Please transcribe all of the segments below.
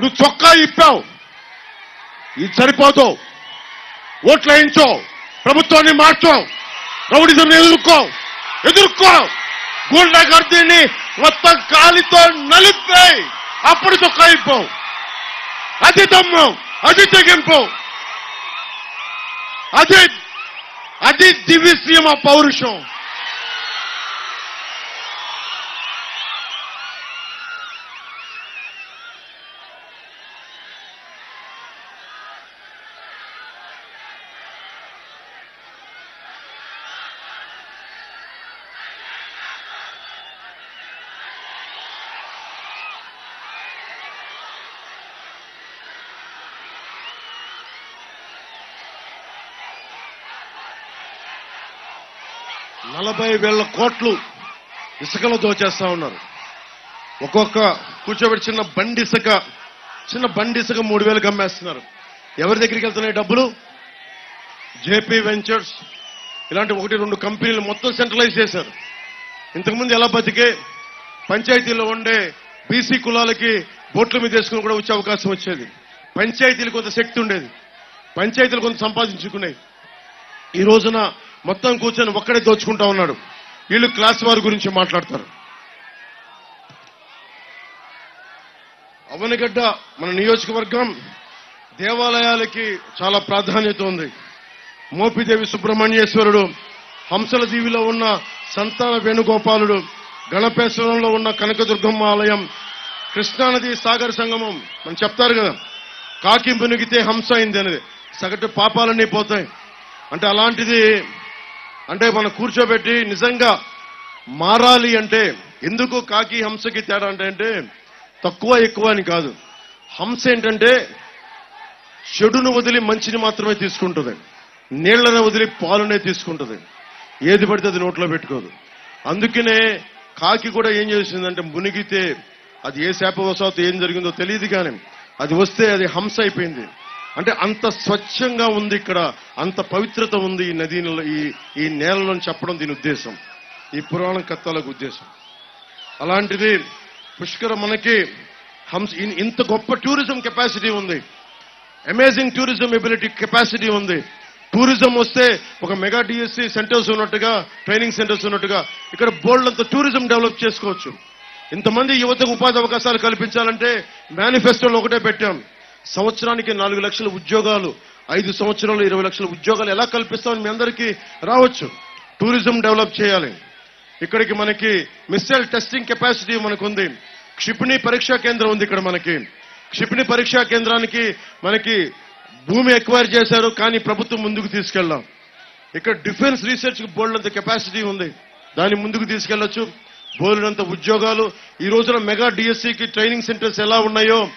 నువ్వు చొక్కా ఇప్పావు. ఇది సరిపోదు. ఓట్లు వేయించో. ప్రభుత్వాన్ని మార్చో. రౌడిజం ఎదుర్కో. ఎదుర్కో. గూండాగర్దీని మొత్తం కాలితో నలిపేయి అప్పుడు చొక్కా ఇప్పావు. అది దమ్ము. అది తెగింపు. అది అది దివ్యసీమ పౌరుషం. నలభై వేల కోట్లు ఇసుకలో దోచేస్తా ఉన్నారు. ఒక్కొక్క కూర్చోబెట్టి చిన్న బండి ఇసుక చిన్న బండి ఇసుక మూడు వేలకు అమ్మేస్తున్నారు ఎవరి దగ్గరికి వెళ్తున్నాయి డబ్బులు? JP ventures. ఇలాంటి ఒకటి రెండు కంపెనీలు మొత్తం సెంట్రలైజ్ చేశారు. ఇంతకుముందు ఎలా బతికే? పంచాయతీలో ఉండే బీసీ కులాలకి బోట్ల మీద వేసుకుని కూడా వచ్చే అవకాశం వచ్చేది. పంచాయతీలు కొంత శక్తి ఉండేది. పంచాయతీలు కొంత సంపాదించుకునేవి ఈ రోజున మొత్తం కూర్చొని ఒక్కడే దోచుకుంటా ఉన్నాడు. వీళ్ళు క్లాస్ వారి గురించి మాట్లాడతారు. అవనగడ్డ మన నియోజకవర్గం దేవాలయాలకి చాలా ప్రాధాన్యత ఉంది. మోపిదేవి సుబ్రహ్మణ్యేశ్వరుడు హంసల దీవిలో ఉన్న సంతాన వేణుగోపాలుడు గణపేశ్వరంలో ఉన్న కనకదుర్గమ్మ ఆలయం కృష్ణానది సాగర సంగమం మనం చెప్తారు కదా కాకి మునిగితే హంస అయింది అనేది. సగటు పాపాలన్నీ పోతాయి. అంటే అలాంటిది అంటే మనం కూర్చోబెట్టి నిజంగా మారాలి అంటే ఎందుకు కాకి హంసకి తేడా అంటే అంటే తక్కువ ఎక్కువ అని కాదు. హంస ఏంటంటే చెడును వదిలి మంచిని మాత్రమే తీసుకుంటుంది. నీళ్ళను వదిలి పాలునే తీసుకుంటుంది. ఏది పడితే అది నోట్లో పెట్టుకోదు. అందుకనే కాకి కూడా ఏం చేసిందంటే మునిగితే అది ఏ శాపవశాత్తు ఏం జరిగిందో తెలియదు కానీ అది వస్తే అది హంస అయిపోయింది. అంటే అంత స్వచ్ఛంగా ఉంది ఇక్కడ అంత పవిత్రత ఉంది ఈ నదీలో ఈ ఈ నేలలో చెప్పడం దీని ఉద్దేశం. ఈ పురాణ కథలకు ఉద్దేశం. అలాంటిది పుష్కర మనకి హంస ఇంత గొప్ప టూరిజం కెపాసిటీ ఉంది. అమేజింగ్ టూరిజం ఎబిలిటీ కెపాసిటీ ఉంది. టూరిజం వస్తే ఒక మెగా డిఎస్సి సెంటర్స్ ఉన్నట్టుగా ట్రైనింగ్ సెంటర్స్ ఉన్నట్టుగా ఇక్కడ బోల్డ్ అంత టూరిజం డెవలప్ చేసుకోవచ్చు. ఇంతమంది యువతకు ఉపాధి అవకాశాలు కల్పించాలంటే మేనిఫెస్టోలో ఒకటే పెట్టాం. సంవత్సరానికి నాలుగు లక్షల ఉద్యోగాలు ఐదు సంవత్సరాలు ఇరవై లక్షల ఉద్యోగాలు ఎలా కల్పిస్తామని మీ అందరికీ రావచ్చు. టూరిజం డెవలప్ చేయాలి. ఇక్కడికి మనకి మిస్సైల్ టెస్టింగ్ కెపాసిటీ మనకుంది. క్షిపణి పరీక్షా కేంద్రం ఉంది ఇక్కడ మనకి. క్షిపణి పరీక్షా కేంద్రానికి మనకి భూమి ఎక్వైర్ చేశారు కానీ ప్రభుత్వం ముందుకు తీసుకెళ్ళాం. ఇక్కడ డిఫెన్స్ రీసెర్చ్కి అంత కెపాసిటీ ఉంది. దాన్ని ముందుకు తీసుకెళ్ళొచ్చు బోర్డులంత ఉద్యోగాలు. ఈ రోజున మెగా డిఎస్సికి ట్రైనింగ్ సెంటర్స్ ఎలా ఉన్నాయో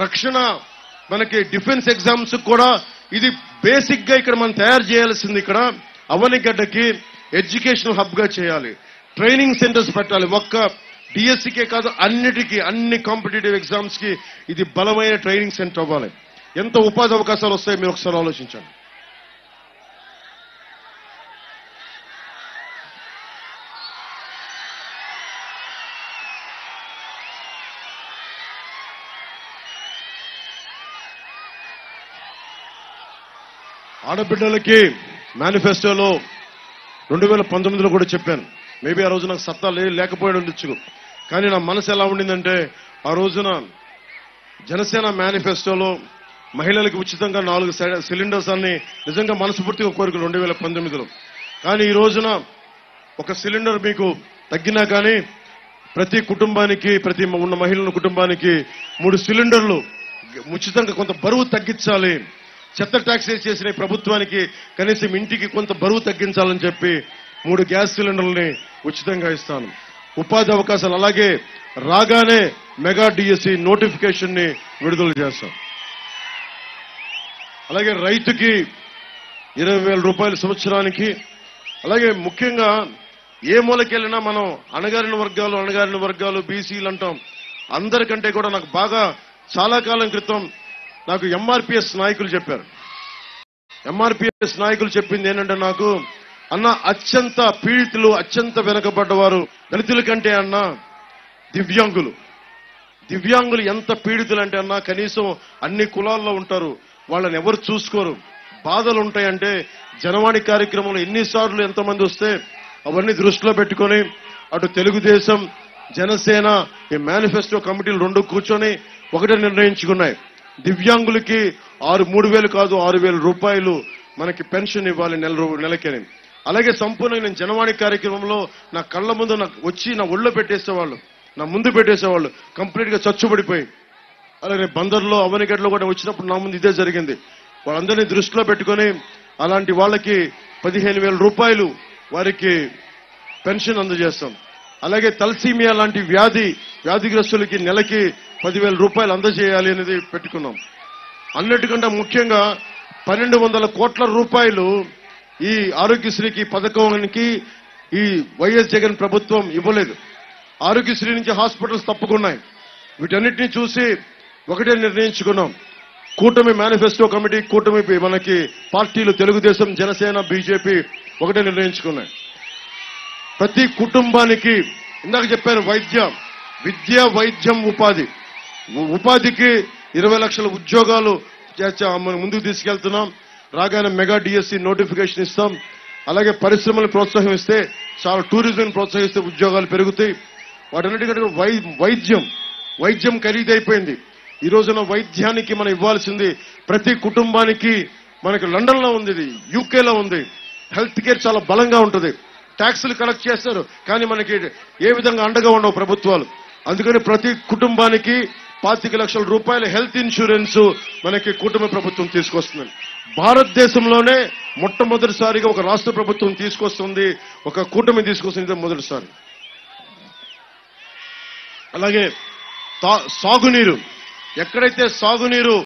రక్షణ మనకి డిఫెన్స్ ఎగ్జామ్స్ కూడా ఇది బేసిక్గా ఇక్కడ మనం తయారు చేయాల్సింది ఇక్కడ. అవనిగడ్డకి ఎడ్యుకేషనల్ హబ్గా చేయాలి. ట్రైనింగ్ సెంటర్స్ పెట్టాలి. ఒక్క డిఎస్సికే కాదు అన్నిటికీ అన్ని కాంపిటేటివ్ ఎగ్జామ్స్కి ఇది బలమైన ట్రైనింగ్ సెంటర్ అవ్వాలి. ఎంత ఉపాధి అవకాశాలు వస్తాయో మీరు ఒకసారి ఆలోచించండి. ఆడబిడ్డలకి మేనిఫెస్టోలో రెండు వేల పంతొమ్మిదిలో కూడా చెప్పాను. మేబీ ఆ రోజు నాకు సత్తా లే లేకపోయి ఉండొచ్చు కానీ నా మనసు ఎలా ఉండిందంటే ఆ రోజున జనసేన మేనిఫెస్టోలో మహిళలకు ఉచితంగా నాలుగు సిలిండర్స్ అన్ని నిజంగా మనస్ఫూర్తిగా కోరిక రెండు వేల పంతొమ్మిదిలో. కానీ ఈ రోజున ఒక సిలిండర్ మీకు తగ్గినా కానీ ప్రతి కుటుంబానికి ప్రతి ఉన్న మహిళల కుటుంబానికి మూడు సిలిండర్లు ఉచితంగా కొంత బరువు తగ్గించాలి. చెత్త ట్యాక్స్ చేసిన ప్రభుత్వానికి కనీసం ఇంటికి కొంత బరువు తగ్గించాలని చెప్పి మూడు గ్యాస్ సిలిండర్లని ఉచితంగా ఇస్తాను. ఉపాధి అవకాశాలు అలాగే రాగానే మెగా డిఎస్సి నోటిఫికేషన్ని విడుదల చేస్తాం. అలాగే రైతుకి ఇరవై వేల రూపాయల సంవత్సరానికి అలాగే ముఖ్యంగా ఏ మూలకెళ్ళినా మనం అణగారిన వర్గాలు అణగారిన వర్గాలు బీసీలు అంటాం. అందరికంటే కూడా నాకు బాగా చాలా కాలం క్రితం నాకు ఎంఆర్పిఎస్ నాయకులు చెప్పారు. ఎంఆర్పిఎస్ నాయకులు చెప్పింది ఏంటంటే నాకు అన్న అత్యంత పీడితులు అత్యంత వెనకబడ్డవారు దళితుల కంటే అన్న దివ్యాంగులు. దివ్యాంగులు ఎంత పీడితులు అంటే అన్న కనీసం అన్ని కులాల్లో ఉంటారు. వాళ్ళని ఎవరు చూసుకోరు. బాధలు ఉంటాయంటే జనవాణి కార్యక్రమంలో ఎన్నిసార్లు ఎంతమంది వస్తే అవన్నీ దృష్టిలో పెట్టుకొని అటు తెలుగుదేశం జనసేన ఈ మేనిఫెస్టో కమిటీలు రెండు కూర్చొని ఒకటే నిర్ణయించుకున్నాయి. దివ్యాంగులకి ఆరు మూడు వేలు కాదు ఆరు వేల రూపాయలు మనకి పెన్షన్ ఇవ్వాలి నెల నెలకని అలాగే సంపూర్ణంగా నేను జనవాణి కార్యక్రమంలో నా కళ్ళ ముందు నాకు వచ్చి నా ఒళ్ళో పెట్టేసేవాళ్ళు నా ముందు పెట్టేసేవాళ్ళు కంప్లీట్గా చచ్చుబడిపోయి. అలాగే బందర్లో అవనిగడ్లో కూడా వచ్చినప్పుడు నా ముందు ఇదే జరిగింది. వాళ్ళందరినీ దృష్టిలో పెట్టుకొని అలాంటి వాళ్ళకి పదిహేను వేల రూపాయలు వారికి పెన్షన్ అందజేస్తాం. అలాగే తలసీమియా లాంటి వ్యాధి వ్యాధిగ్రస్తులకి నెలకి పదివేల రూపాయలు అందజేయాలి అనేది పెట్టుకున్నాం. అన్నిటికంటే ముఖ్యంగా పన్నెండు వందల కోట్ల రూపాయలు ఈ ఆరోగ్యశ్రీకి పథకానికి ఈ వైఎస్ జగన్ ప్రభుత్వం ఇవ్వలేదు. ఆరోగ్యశ్రీ నుంచి హాస్పిటల్స్ తప్పుకున్నాయి. వీటన్నిటిని చూసి ఒకటే నిర్ణయించుకున్నాం. కూటమి మేనిఫెస్టో కమిటీ కూటమి మనకి పార్టీలు తెలుగుదేశం జనసేన బీజేపీ ఒకటే నిర్ణయించుకున్నాయి. ప్రతి కుటుంబానికి ఇందాక చెప్పాను వైద్య విద్య వైద్యం ఉపాధి. ఉపాధికి ఇరవై లక్షల ఉద్యోగాలు మనం ముందుకు తీసుకెళ్తున్నాం. రాగానే మెగా డిఎస్సి నోటిఫికేషన్ ఇస్తాం. అలాగే పరిశ్రమలు ప్రోత్సహిస్తే చాలా టూరిజం ప్రోత్సహిస్తే ఉద్యోగాలు పెరుగుతాయి. వాటన్నిటికంటే వై వైద్యం వైద్యం ఖరీదైపోయింది ఈ రోజున వైద్యానికి మనం ఇవ్వాల్సింది ప్రతి కుటుంబానికి మనకి లండన్లో ఉంది ఇది యూకేలో ఉంది. హెల్త్ కేర్ చాలా బలంగా ఉంటుంది. ట్యాక్సులు కలెక్ట్ చేస్తారు. కానీ మనకి ఏ విధంగా అండగా ఉండవు ప్రభుత్వాలు. అందుకని ప్రతి కుటుంబానికి పాతిక లక్షల రూపాయల హెల్త్ ఇన్సూరెన్స్ మనకి కుటుంబ ప్రభుత్వం తీసుకొస్తుంది. భారతదేశంలోనే మొట్టమొదటిసారిగా ఒక రాష్ట్ర ప్రభుత్వం తీసుకొస్తుంది ఒక కూటమి తీసుకొస్తుంది మొదటిసారి. అలాగే సాగునీరు. ఎక్కడైతే సాగునీరు